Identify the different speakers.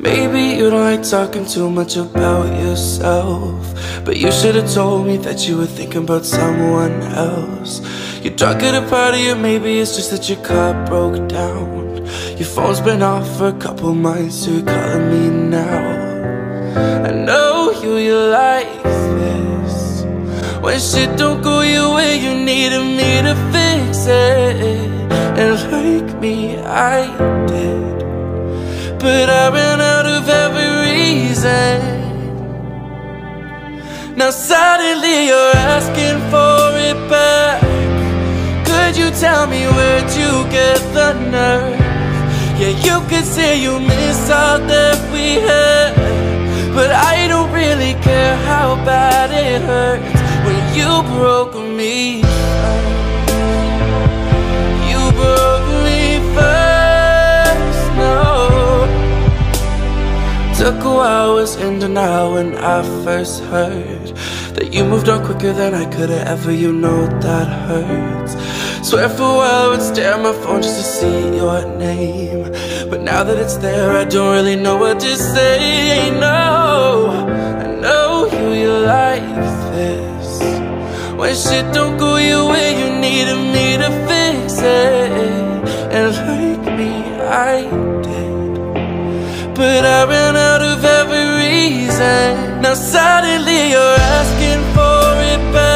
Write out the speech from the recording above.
Speaker 1: Maybe you don't like talking too much about yourself But you should've told me that you were thinking about someone else. You're drunk at a party or maybe it's just that your car broke down. Your phone's been off for a couple months so you're calling me now. I know you, you like this When shit don't go your way you needed me to fix it. And like me, I did. But I ran Now suddenly you're asking for it back. Could you tell me where'd you get the nerve? Yeah, you could say you miss all that we had. But I don't really care how bad it hurts When you broke me Took a while, was into now when I first heard That you moved on quicker than I could've ever, you know that hurts. Swear for a while I would stare at my phone just to see your name. But now that it's there I don't really know what to say, no I know you, you like this When shit don't go your way you needed me to fix it And like me, I did. But I ran out reason. Now suddenly you're asking for it back